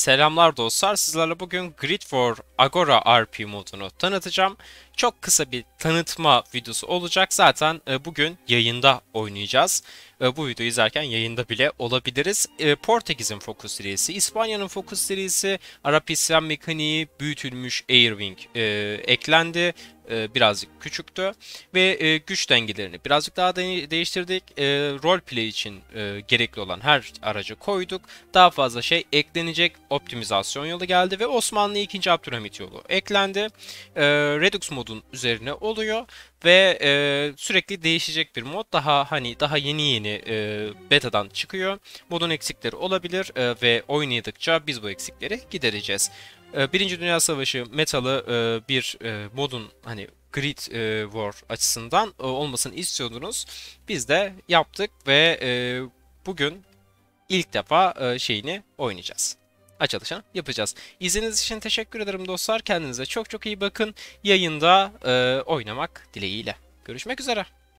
Selamlar dostlar. Sizlerle bugün Grid for Agora RP modunu tanıtacağım. Çok kısa bir tanıtma videosu olacak. Zaten e, bugün yayında oynayacağız. E, bu videoyu izlerken yayında bile olabiliriz. E, Portekiz'in Focus serisi, İspanya'nın Focus serisi, Arap İslam mekaniği, büyütülmüş Airwing eklendi birazcık küçüktü ve güç dengelerini birazcık daha değiştirdik. Roleplay için gerekli olan her aracı koyduk. Daha fazla şey eklenecek. Optimizasyon yolu geldi ve Osmanlı 2. Abdülhamit yolu eklendi. Redux modu modun üzerine oluyor ve e, sürekli değişecek bir mod. Daha hani daha yeni yeni e, betadan çıkıyor. Modun eksikleri olabilir e, ve oynadıkça biz bu eksikleri gidereceğiz. E, Birinci Dünya Savaşı metalı e, bir e, modun hani Grid e, War açısından e, olmasını istiyordunuz. Biz de yaptık ve e, bugün ilk defa e, şeyini oynayacağız açılışını yapacağız. İzlediğiniz için teşekkür ederim dostlar. Kendinize çok çok iyi bakın. Yayında e, oynamak dileğiyle. Görüşmek üzere.